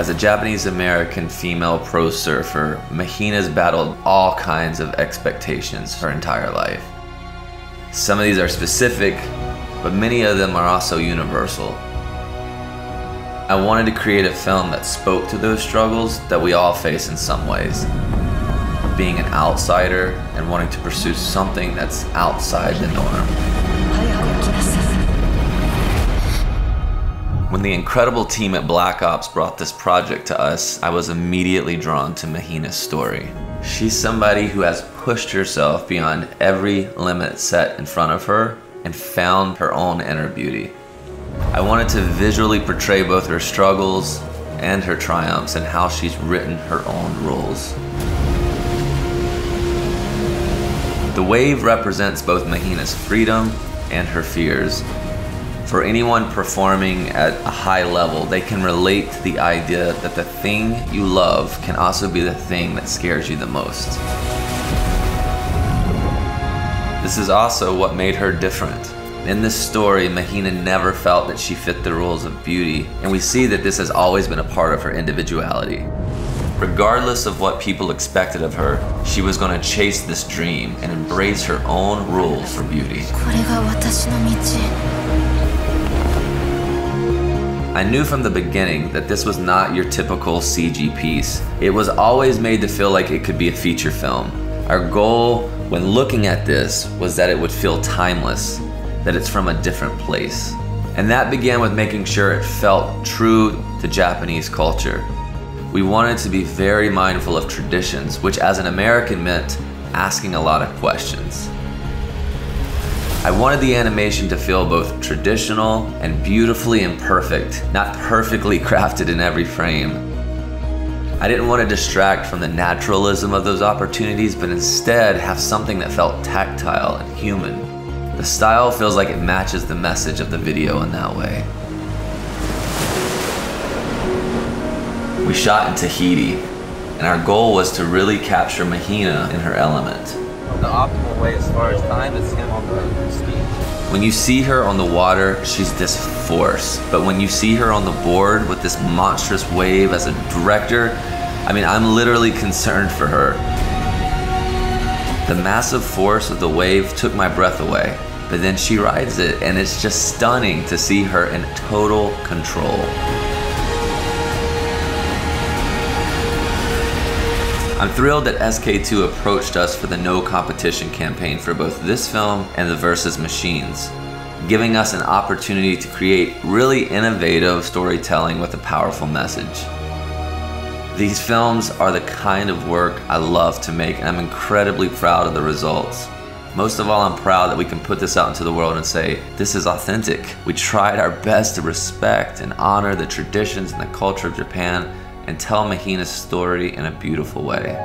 As a Japanese American female pro surfer, Mahina's battled all kinds of expectations her entire life. Some of these are specific, but many of them are also universal. I wanted to create a film that spoke to those struggles that we all face in some ways. Being an outsider and wanting to pursue something that's outside the norm. When the incredible team at Black Ops brought this project to us, I was immediately drawn to Mahina's story. She's somebody who has pushed herself beyond every limit set in front of her and found her own inner beauty. I wanted to visually portray both her struggles and her triumphs and how she's written her own rules. The wave represents both Mahina's freedom and her fears. For anyone performing at a high level, they can relate to the idea that the thing you love can also be the thing that scares you the most. This is also what made her different. In this story, Mahina never felt that she fit the rules of beauty, and we see that this has always been a part of her individuality. Regardless of what people expected of her, she was going to chase this dream and embrace her own rules for beauty. I knew from the beginning that this was not your typical CG piece. It was always made to feel like it could be a feature film. Our goal when looking at this was that it would feel timeless, that it's from a different place. And that began with making sure it felt true to Japanese culture. We wanted to be very mindful of traditions, which as an American meant asking a lot of questions. I wanted the animation to feel both traditional and beautifully imperfect, not perfectly crafted in every frame. I didn't want to distract from the naturalism of those opportunities, but instead have something that felt tactile and human. The style feels like it matches the message of the video in that way. We shot in Tahiti, and our goal was to really capture Mahina in her element. The optimal way as far as time is him on the ski. When you see her on the water, she's this force. But when you see her on the board with this monstrous wave as a director, I mean, I'm literally concerned for her. The massive force of the wave took my breath away but then she rides it and it's just stunning to see her in total control. I'm thrilled that SK-II approached us for the no competition campaign for both this film and the Versus Machines, giving us an opportunity to create really innovative storytelling with a powerful message. These films are the kind of work I love to make and I'm incredibly proud of the results. Most of all, I'm proud that we can put this out into the world and say, this is authentic. We tried our best to respect and honor the traditions and the culture of Japan and tell Mahina's story in a beautiful way.